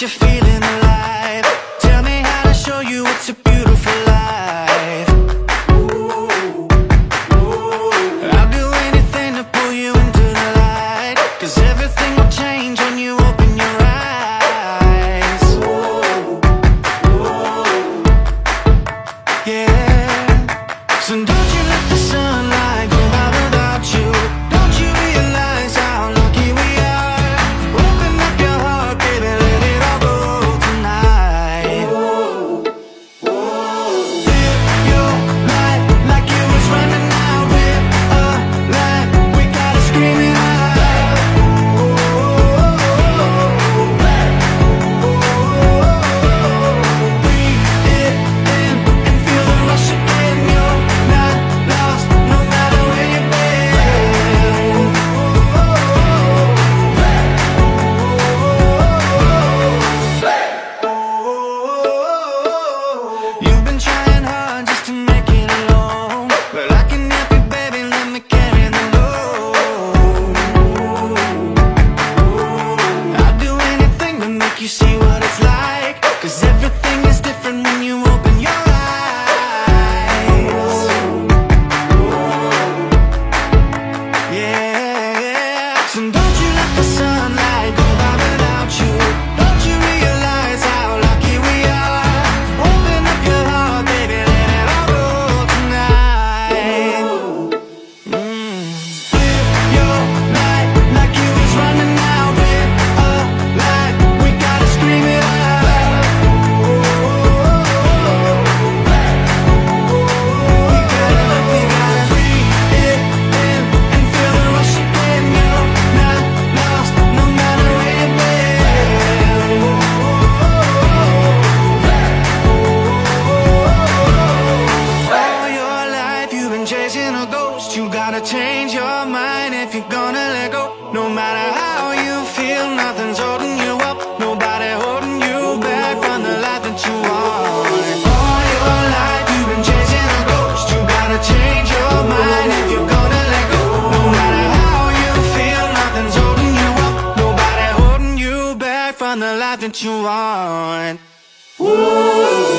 you feel it? like. Cause everything is different when you open your eyes you gotta change your mind if you're gonna let go. No matter how you feel, nothing's holding you up. Nobody holding you back from the life that you are. All your life you've been chasing a ghost. You gotta change your mind if you're gonna let go. No matter how you feel, nothing's holding you up. Nobody holding you back from the life that you want Ooh,